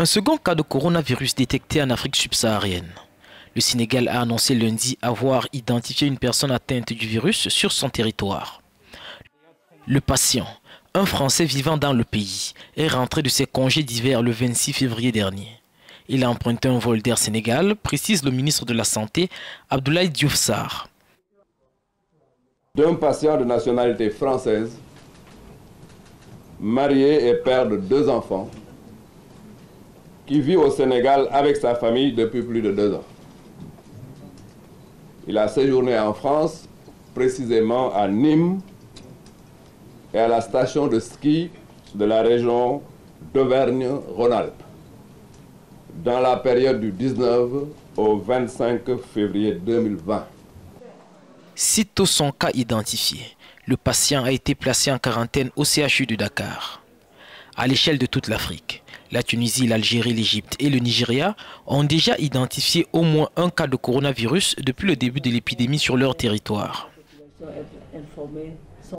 Un second cas de coronavirus détecté en Afrique subsaharienne. Le Sénégal a annoncé lundi avoir identifié une personne atteinte du virus sur son territoire. Le patient, un Français vivant dans le pays, est rentré de ses congés d'hiver le 26 février dernier. Il a emprunté un vol d'Air Sénégal, précise le ministre de la Santé, Abdoulaye Diouf D'un patient de nationalité française, marié et père de deux enfants, qui vit au Sénégal avec sa famille depuis plus de deux ans. Il a séjourné en France, précisément à Nîmes et à la station de ski de la région d'Auvergne-Rhône-Alpes dans la période du 19 au 25 février 2020. Sitôt son cas identifié, le patient a été placé en quarantaine au CHU de Dakar. À l'échelle de toute l'Afrique, la Tunisie, l'Algérie, l'Égypte et le Nigeria ont déjà identifié au moins un cas de coronavirus depuis le début de l'épidémie sur leur territoire.